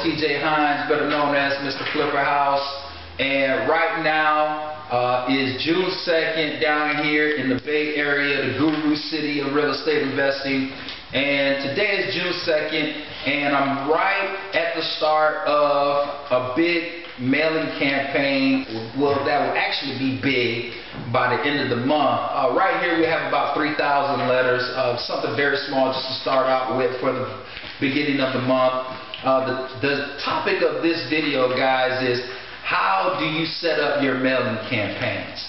TJ Hines, better known as Mr. Flipper House. And right now uh, is June 2nd down here in the Bay Area, the guru city of real estate investing. And today is June 2nd, and I'm right at the start of a big mailing campaign. Well, that will actually be big by the end of the month. Uh, right here we have about 3,000 letters, uh, something very small just to start out with for the beginning of the month. Uh, the, the topic of this video, guys, is how do you set up your mailing campaigns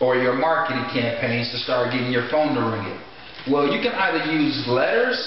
or your marketing campaigns to start getting your phone to ringing? Well, you can either use letters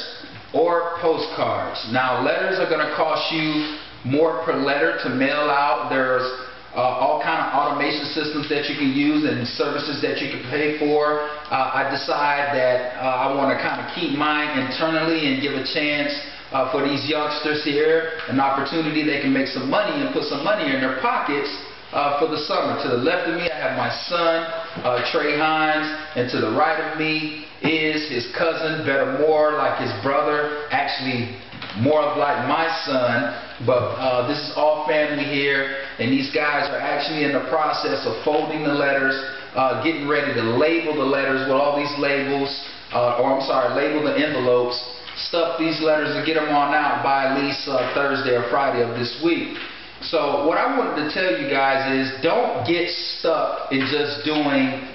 or postcards. Now, letters are going to cost you more per letter to mail out. There's uh, all kind of automation systems that you can use and services that you can pay for. Uh, I decide that uh, I want to kind of keep mine internally and give a chance uh, for these youngsters here an opportunity they can make some money and put some money in their pockets uh, for the summer. To the left of me, I have my son, uh, Trey Hines, and to the right of me is his cousin, Better More, like his brother, actually more of like my son, but uh, this is all family here, and these guys are actually in the process of folding the letters, uh, getting ready to label the letters with all these labels, uh, or I'm sorry, label the envelopes, stuff these letters and get them on out by at least uh, Thursday or Friday of this week. So what I wanted to tell you guys is don't get stuck in just doing,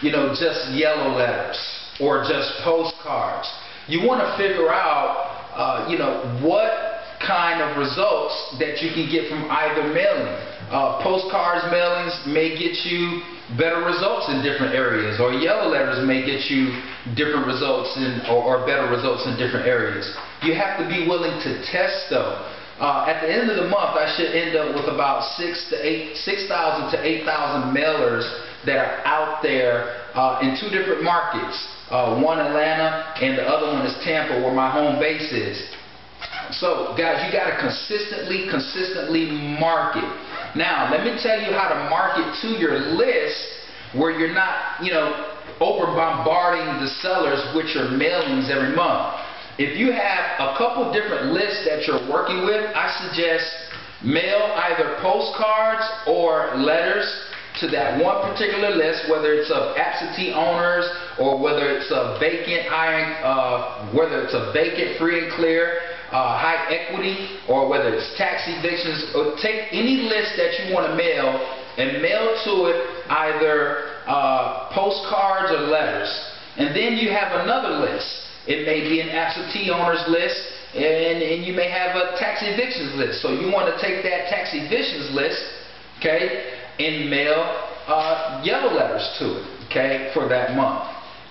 you know, just yellow letters or just postcards. You want to figure out uh, you know, what kind of results that you can get from either mailing. Uh, postcards mailings may get you better results in different areas, or yellow letters may get you different results in, or, or better results in different areas. You have to be willing to test though. Uh, at the end of the month, I should end up with about six to eight, six thousand to eight thousand mailers that are out there uh, in two different markets uh, one Atlanta, and the other one is Tampa, where my home base is. So, guys, you got to consistently, consistently market. Now, let me tell you how to market to your list where you're not, you know, over bombarding the sellers with your mailings every month. If you have a couple different lists that you're working with, I suggest mail either postcards or letters to that one particular list, whether it's of absentee owners or whether it's a vacant uh, whether it's a vacant free and clear, uh, high equity, or whether it's tax evictions, or take any list that you want to mail and mail to it either uh, postcards or letters. And then you have another list. It may be an absentee owners list, and, and you may have a tax evictions list. So you want to take that tax evictions list, okay, and mail uh, yellow letters to it, okay, for that month.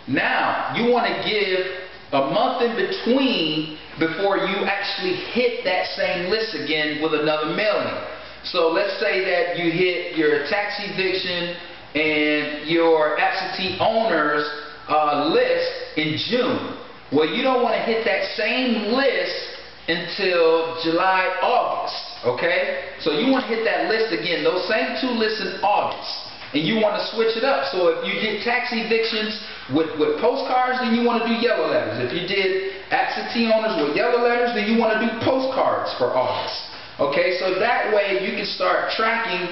Now, you want to give a month in between before you actually hit that same list again with another mailing. So let's say that you hit your tax eviction and your absentee owners uh, list in June. Well, you don't want to hit that same list until July, August. Okay? So you want to hit that list again, those same two lists in August. And you want to switch it up. So if you did tax evictions with, with postcards, then you want to do yellow letters. If you did absentee owners with yellow letters, then you want to do postcards for August. Okay, so that way you can start tracking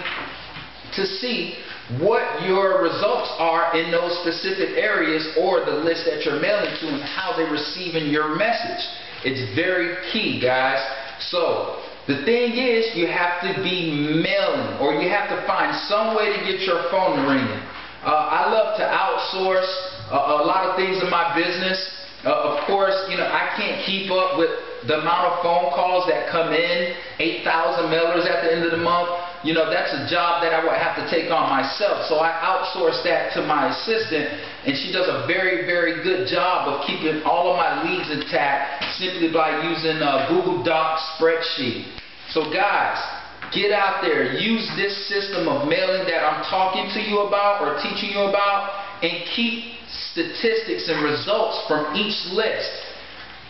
to see what your results are in those specific areas or the list that you're mailing to and how they're receiving your message. It's very key, guys. So, the thing is, you have to be mailing, or you have to find some way to get your phone ringing. Uh, I love to outsource uh, a lot of things in my business. Uh, of course, you know, I can't keep up with the amount of phone calls that come in, 8,000 mailers at the end of the month you know, that's a job that I would have to take on myself. So I outsource that to my assistant, and she does a very, very good job of keeping all of my leads intact simply by using a Google Docs spreadsheet. So guys, get out there, use this system of mailing that I'm talking to you about or teaching you about, and keep statistics and results from each list.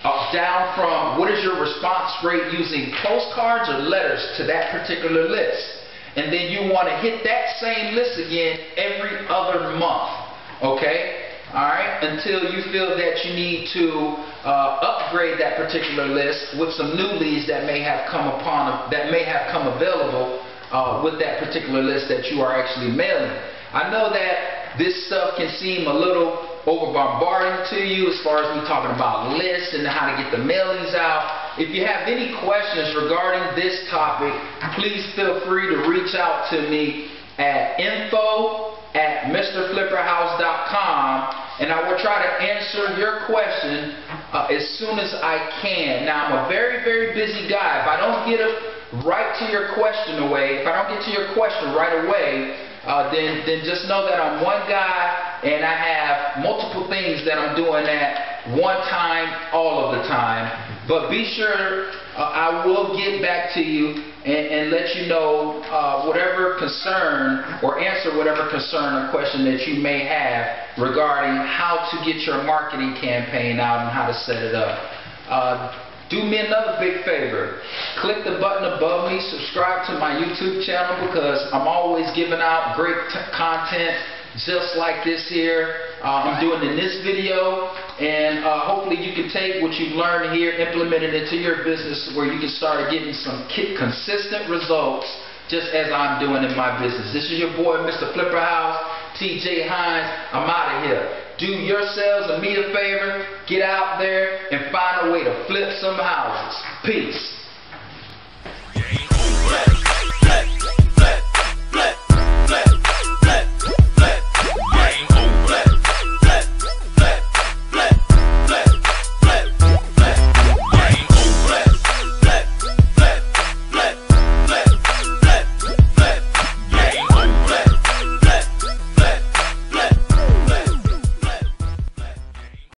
Down from what is your response rate using postcards or letters to that particular list and then you want to hit that same list again every other month. Okay? alright, until you feel that you need to uh, upgrade that particular list with some new leads that may have come upon, that may have come available uh, with that particular list that you are actually mailing. I know that this stuff can seem a little over bombarding to you as far as me talking about lists and how to get the mailings out. If you have any questions regarding this topic, please feel free to reach out to me at info at mrflipperhouse.com and I will try to answer your question uh, as soon as I can. Now, I'm a very, very busy guy. If I don't get a, right to your question away, if I don't get to your question right away, uh, then, then just know that I'm one guy and I have multiple things that I'm doing at one time, all of the time. But be sure uh, I will get back to you and, and let you know uh, whatever concern or answer whatever concern or question that you may have regarding how to get your marketing campaign out and how to set it up. Uh, do me another big favor. Click the button above me, subscribe to my YouTube channel because I'm always giving out great content just like this here. Uh, I'm doing in this video and uh, hopefully you can take what you've learned here, implement it into your business where you can start getting some consistent results just as I'm doing in my business. This is your boy, Mr. Flipper House, TJ Hines. I'm out of here. Do yourselves and me a favor, get out there and find a way to flip some houses. Peace.